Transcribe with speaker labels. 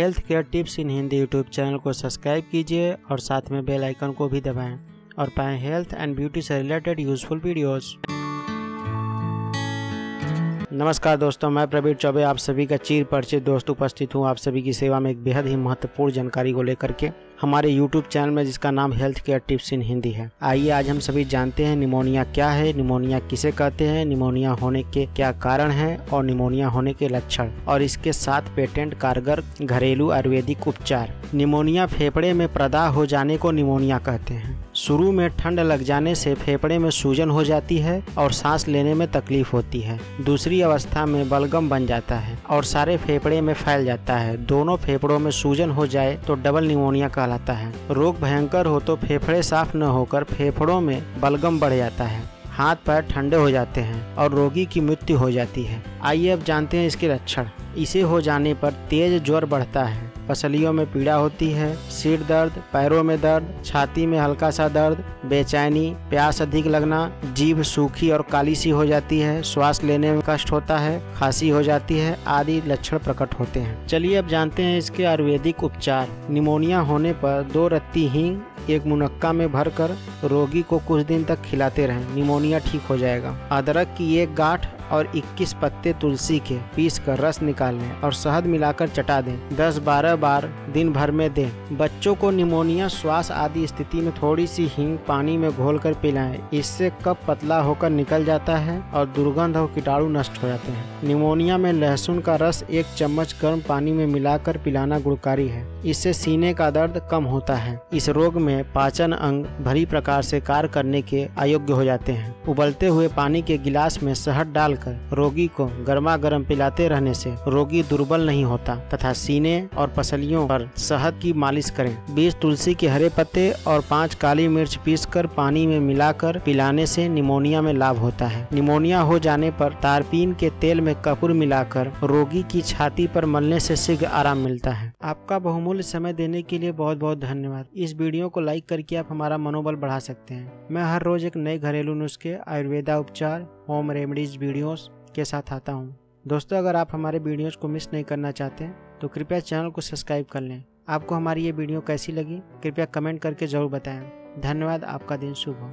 Speaker 1: Health care tips in Hindi YouTube channel को subscribe कीजिए और साथ में बेल आइकन को भी दबाएँ और पाएँ हेल्थ एंड ब्यूटी से रिलेटेड यूजफुल वीडियोस। नमस्कार दोस्तों, मैं प्रवीण चौबे, आप सभी का चीर परिचित दोस्त उपस्थित हूँ आप सभी की सेवा में एक बेहद ही महत्वपूर्ण जानकारी को लेकर के। हमारे YouTube चैनल में, जिसका नाम health care tips in Hindi है। आइए, आज हम सभी जानते हैं निमोनिया क्या है, निमोनिया किसे कहते हैं, निमोनिया होने के क्या कारण है और निमोनिया होने के लक्षण, और इसके साथ पेटेंट कारगर घरेलू आयुर्वेदिक उपचार। निमोनिया फेफड़े में प्रदाह हो जाने को निमोनिया कहते हैं। शुरू में ठंड लग जाने से फेफड़े में सूजन हो जाती है और सांस लेने में तकलीफ़ होती है। दूसरी अवस्था में बलगम बन जाता है और सारे फेफड़े में फैल जाता है। दोनों फेफड़ों में सूजन हो जाए तो डबल निमोनिया कहलाता है। रोग भयंकर हो तो फेफड़े साफ़ न होकर फेफड़ों में बलगम बढ़ जाता है। हाथ पैर ठंडे हो जाते हैं और रोगी की मृत्यु हो जाती है। आइए अब जानते हैं इसके लक्षण। इसे हो जाने पर तेज ज्वर बढ़ता है। पसलियों में पीड़ा होती है, सिर दर्द, पैरों में दर्द, छाती में हल्का सा दर्द, बेचैनी, प्यास अधिक लगना, जीभ सूखी और काली सी हो जाती है, श्वास लेने में कष्ट होता है, खांसी हो जाती है, आदि लक्षण प्रकट होते हैं। चलिए अब जानते हैं इसके आयुर्वेदिक उपचार। निमोनिया होने पर दो रत्ती हींग, एक मुनक्का में भरकर रोगी को कुछ दिन तक खिलाते रहें। निमोनिया ठीक हो जाएगा। अदरक की एक गांठ और 21 पत्ते तुलसी के पीस कर रस निकाल लें और शहद मिलाकर चटा दें। 10-12 बार दिन भर में दें। बच्चों को निमोनिया, श्वास आदि स्थिति में थोड़ी सी हींग पानी में घोल कर पिलाएँ। इससे कप पतला होकर निकल जाता है और दुर्गंध और कीटाणु नष्ट हो जाते हैं। निमोनिया में लहसुन का रस एक चम्मच गर्म पानी में मिलाकर पिलाना गुणकारी है। इससे सीने का दर्द कम होता है। इस रोग में पाचन अंग भरी प्रकार से कार्य करने के अयोग्य हो जाते हैं। उबलते हुए पानी के गिलास में शहद डाल कर रोगी को गर्मा गर्म पिलाते रहने से रोगी दुर्बल नहीं होता तथा सीने और पसलियों पर शहद की मालिश करें। बीस तुलसी के हरे पत्ते और पाँच काली मिर्च पीसकर पानी में मिलाकर पिलाने से निमोनिया में लाभ होता है। निमोनिया हो जाने पर तारपीन के तेल में कपूर मिलाकर रोगी की छाती पर मलने से शीघ्र आराम मिलता है। आपका बहुमूल्य समय देने के लिए बहुत बहुत धन्यवाद। इस वीडियो को लाइक करके आप हमारा मनोबल बढ़ा सकते हैं। मैं हर रोज एक नए घरेलू नुस्खे, आयुर्वेदा उपचार होम रेमेडीज वीडियोस के साथ आता हूँ। दोस्तों, अगर आप हमारे वीडियोस को मिस नहीं करना चाहते तो कृपया चैनल को सब्सक्राइब कर लें। आपको हमारी ये वीडियो कैसी लगी, कृपया कमेंट करके ज़रूर बताएँ। धन्यवाद, आपका दिन शुभ हो।